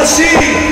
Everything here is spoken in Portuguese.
assim.